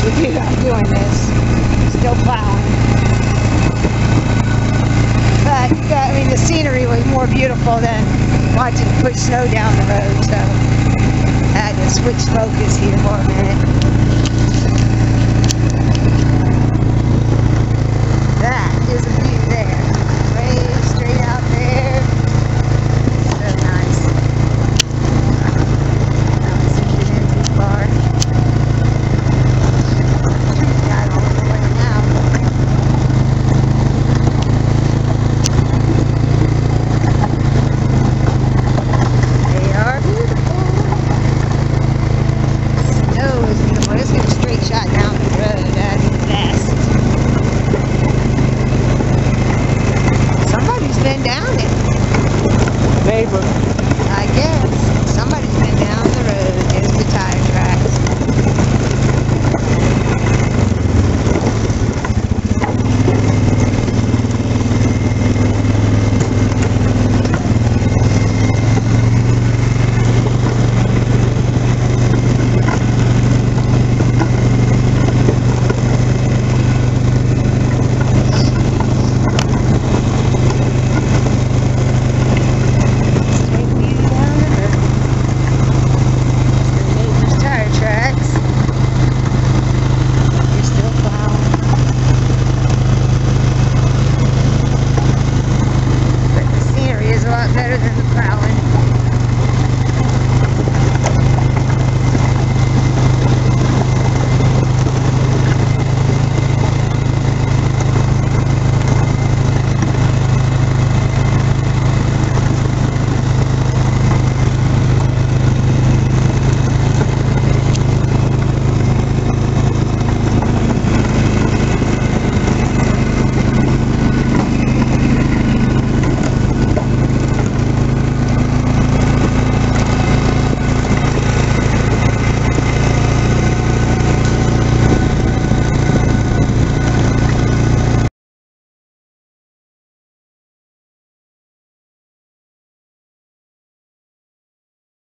much with you. I'm doing this. Still plowing. But, uh, I mean, the scenery was more beautiful than watching push snow down the road, so I had to switch focus here for a minute. been down it. Neighbor.